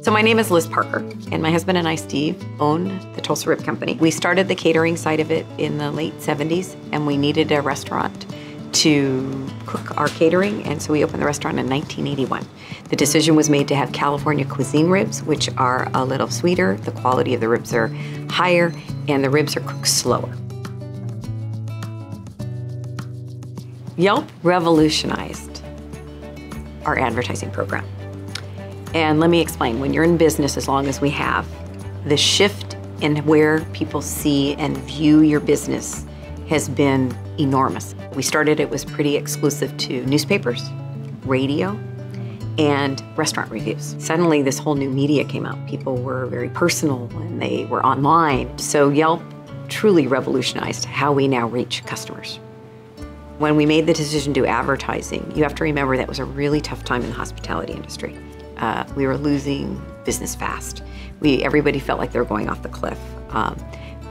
So my name is Liz Parker, and my husband and I, Steve, own the Tulsa Rib Company. We started the catering side of it in the late 70s, and we needed a restaurant to cook our catering, and so we opened the restaurant in 1981. The decision was made to have California cuisine ribs, which are a little sweeter, the quality of the ribs are higher, and the ribs are cooked slower. Yelp revolutionized our advertising program. And let me explain, when you're in business as long as we have, the shift in where people see and view your business has been enormous. We started, it was pretty exclusive to newspapers, radio, and restaurant reviews. Suddenly this whole new media came out. People were very personal and they were online. So Yelp truly revolutionized how we now reach customers. When we made the decision to do advertising, you have to remember that was a really tough time in the hospitality industry uh, we were losing business fast. We, everybody felt like they were going off the cliff. Um,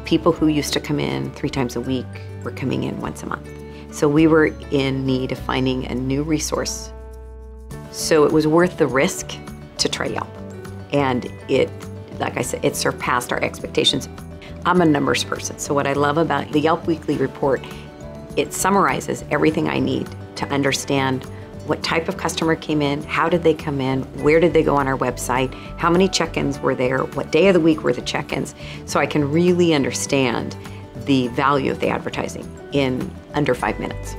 people who used to come in three times a week were coming in once a month. So we were in need of finding a new resource. So it was worth the risk to try Yelp. And it, like I said, it surpassed our expectations. I'm a numbers person, so what I love about the Yelp Weekly Report, it summarizes everything I need to understand what type of customer came in, how did they come in, where did they go on our website, how many check-ins were there, what day of the week were the check-ins, so I can really understand the value of the advertising in under five minutes.